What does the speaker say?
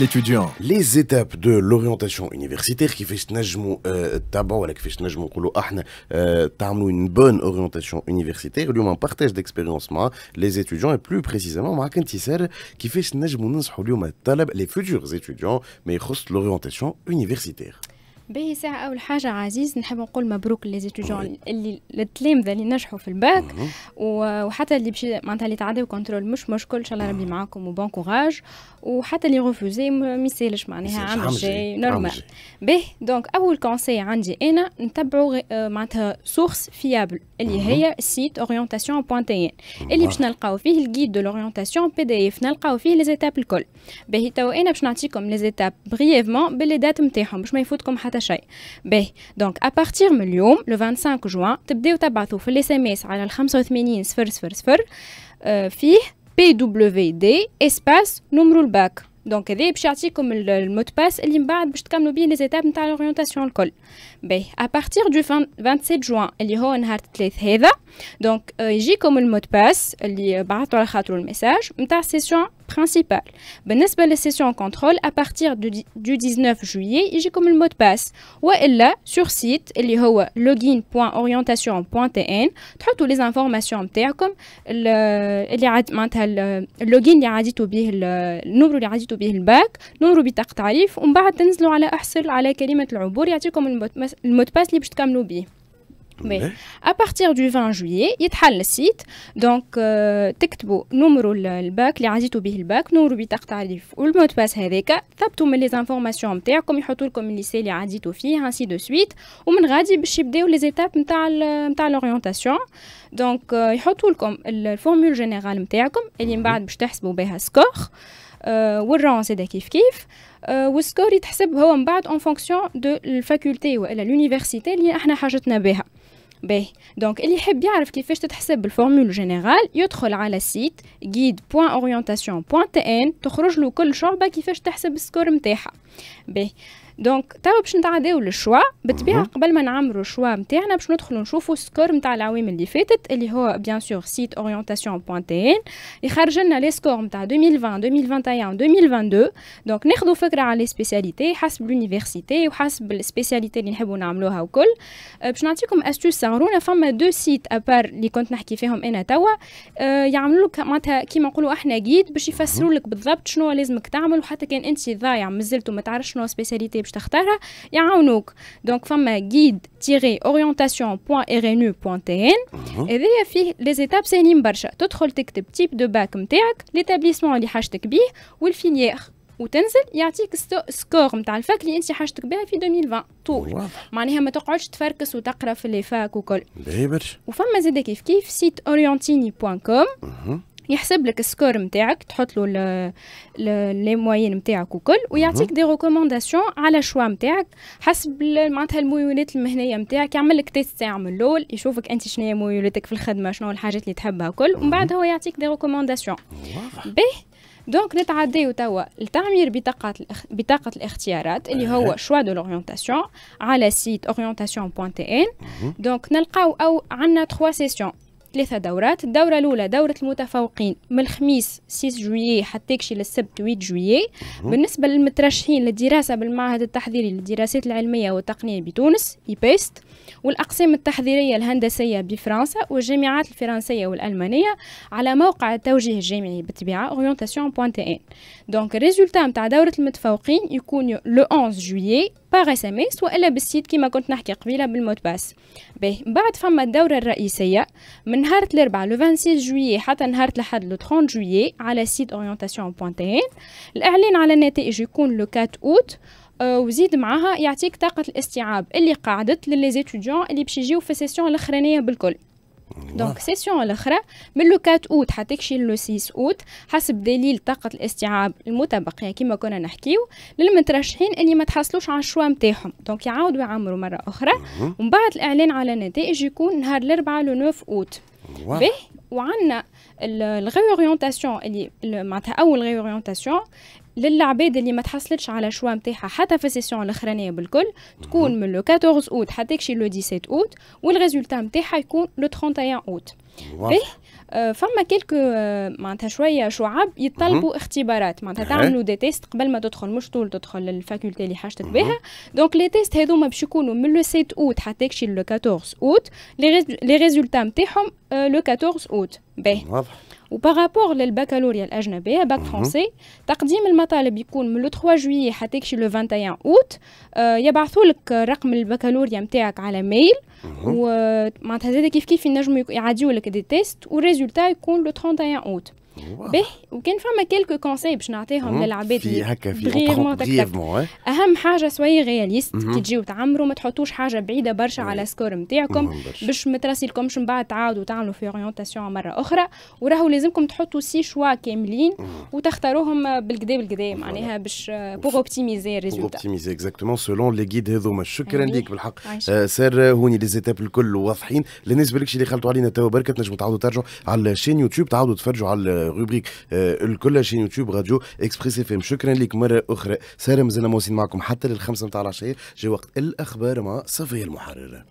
l'étudiant les étapes de l'orientation universitaire كيفاش تنجموا تتابعوا ولا كيفاش نجموا نقولوا احنا تعملوا une bonne orientation universitaire اليوم un partage d'expérience مع les étudiants et plus précisément معك انت ساره كيفاش نجموا ننصحوا اليوم الطلب les futurs étudiants ما يخص l'orientation universitaire باهي ساعة أول حاجة عزيز نحب نقول مبروك les étudiants اللي التلامذة اللي نجحوا في الباك. وحتى اللي بشي معناتها اللي تعداو contrôle مش مشكل إن شاء الله ربي معاكم و bon courage وحتى اللي refusé ما يسالش معناها عام جاي normal باهي donc أول conseil عندي أنا نتبعوا معناتها source fiable اللي هي site orientation point tn اللي باش نلقاو فيه ال guide de l'orientation PDF نلقاو فيه les étapes الكل. باهي توا أنا باش نعطيكم les étapes brièvement ب les dates نتاعهم باش ما يفوتكم حتى حتى شيء. باهي donc à partir من اليوم le 25 جوان تبداو تبعثوا في ال SMS على ال 85 صفر صفر صفر فيه PWD espace نمرو ال bac. donc هذا باش يعطيكم ال mot de passe اللي من بعد باش تكملوا بيه les étapes نتاع l'orientation الكل باهي à partir du 27 جوان اللي هو نهار الثلاث هذا donc يجيكم ال mot de passe اللي بعثتوا على خاطر ال message نتاع session principale. بالنسبة لل session contrôle à partir du 19 juillet يجيكم ال mot de passe والا sur site اللي هو login.orientation.tn تحطوا les informations نتاعكم اللي عاد معناتها ال login اللي عاديتوا به النمرو اللي عاديتوا به الباك نمرو بطاقة تعريف ومن بعد تنزلوا على احصل على كلمة العبور يعطيكم ال mot de passe اللي باش تكملوا به Mais à partir du 20 juillet يتحل ال site donc euh, تكتبوا نمرو الباك اللي عديتوا به الباك نمرو بطاقة تعريف وال mot de passe هذاك ثبتوا من les informations نتاعكم يحطوا لكم ال lycée اللي عديتوا فيه ainsi de suite ومن غادي باش يبداو les étapes نتاع نتاع l'orientation donc يحطوا لكم ال formule générale نتاعكم اللي من بعد باش تحسبوا بها score أه وال rang زادا كيف كيف أه وال score يتحسب هو من بعد en fonction de ال faculté والا l'université اللي إحنا حاجتنا بها باهي donc اللي يحب يعرف كيفاش تتحسب بال formule générale يدخل على ال site guide.orientation.tn تخرج له كل شعبة كيفاش تحسب ال score نتاعها باهي donc توا باش نتعداو لل choix بالطبيعه قبل ما نعملوا ال choix نتاعنا باش ندخلوا نشوفوا ال score نتاع العوام اللي فاتت اللي هو bien sûr site orientation point tn يخرج لنا les scores نتاع 2020 2021 2022 donc ناخذوا فكرة على les spécialités حسب l'université وحسب ال spécialité اللي نحبوا نعملوها وكل. أه، باش نعطيكم astuce صغرونا فما deux sites à part اللي كنت نحكي فيهم أنا توا. أه، يعملوا لك معناتها كيما نقولوا إحنا guide باش يفسروا لك بالضبط شنو لازمك تعمل وحتى كان انت ضايع مازلت وما تعرفش شنو spécialité باش تختارها يعاونوك donc فما guide tiret orientation point rn point tn هذايا فيه les étapes ساهلين برشا تدخل تكتب type de bac نتاعك l'établissement اللي حاجتك بيه وال filière وتنزل يعطيك score نتاع ال fac اللي انت حاجتك بها في 2020 طول معناها ما تقعدش تفركس وتقرا في les facs وكل وفما زيد كيف كيف site orientini point com يحسب لك ال score نتاعك تحط له les moyennes نتاعك وكل ويعطيك des recommandations على choix نتاعك حسب معناتها الميولات المهنية نتاعك يعمل لك test ساعة من الأول يشوفك أنت شنو هي ميولاتك في الخدمة شنو الحاجات اللي تحبها وكل ومن بعد هو يعطيك des recommandations به donc نتعداو توا لتعمير بطاقة بطاقة الاختيارات اللي هو choix de l'orientation على site orientation.tn donc نلقاو أو عندنا 3 sessions ثلاثة دورات. الدورة الأولى دورة المتفوقين من الخميس 6 جويي حتى يكشي للسبت 8 جويي. بالنسبة للمترشحين للدراسة بالمعهد التحضيري للدراسات العلمية والتقنية بتونس إيبيست والأقسام التحضيرية الهندسية بفرنسا والجامعات الفرنسية والألمانية على موقع التوجيه الجامعي بالطبيعة orientation.tn donc ال résultat نتاع دورة المتفوقين يكون le 11 juillet par SMS والا بال site كيما كنت نحكي قبيله بال mot de passe باهي بعد فما الدورة الرئيسية من نهار الاربعاء le 26 juillet حتى نهار الأحد le 30 juillet على site orientation point t الإعلان على النتائج يكون le 4 اوت وزيد معاها يعطيك طاقة الاستيعاب اللي قعدت للي اللي باش يجيو في ال session الأخرانية بالكل. donc session الاخرى من le 4 اوت حتى تكشي le 6 اوت حسب دليل طاقة الاستيعاب المتبقيه كما كنا نحكيو للمترشحين اللي ما تحصلوش على ال choix نتاعهم donc يعاودوا يعمروا مرة أخرى. ومن بعد الإعلان على النتائج يكون نهار الأربعاء le 9 اوت به وعندنا ال réorientation اللي معناتها أول réorientation للعباد اللي ما تحصلتش على choix نتاعها حتى في ال session الأخرانية بالكل تكون من le 14 أوت حتى كشي le 17 أوت وال résultat نتاعها يكون le 31 أوت. واضح. آه، فما quelques آه، معناتها شوية شعب يطلبوا اختبارات. معناتها تعملوا des tests قبل ما تدخل مش طول تدخل لل faculté اللي حاجتك بها. donc les tests هذوما باش يكونوا من le 7 أوت حتى كشي le 14 أوت les résultats نتاعهم le 14 أوت. باهي واضح. و par rapport للبكالوريا الأجنبية bac français تقديم المطالب يكون من le 3 juillet حتى يكشي le 21 أوت. آه يبعثوا لك رقم البكالوريا نتاعك على mail. ومعناتها زاد كيف كيف ينجموا يعديوا لك des tests وال résultat يكون le 31 أوت. باهي وكان فما quelques conseils باش نعطيهم للعباد في هكا في اهم حاجة soyez réalistes كي تجيو تعمروا ما تحطوش حاجة بعيده برشا على score نتاعكم باش ما تراسيلكمش من بعد تعاودوا تعملوا réorientation مره أخرى وراهو لازمكم تحطوا six choix كاملين وتختاروهم بالكدا بالكدا معناها باش pour optimiser ال résultat optimiser exactement selon les guides هذوما شكرا ليك بالحق سار هوني les étapes الكل واضحين بالنسبة بالكش اللي خلطوا علينا توا بركه تنجموا تعاودوا ترجعوا على ال chaîne YouTube تعاودوا تفرجوا على ال rubrique آه الكل chaîne YouTube راديو اكسبريس اف ام شكرا لك مره أخرى ساره مازلنا موصلين معكم حتى للخمسه نتاع العشيه جاي وقت الاخبار مع صفيه المحرره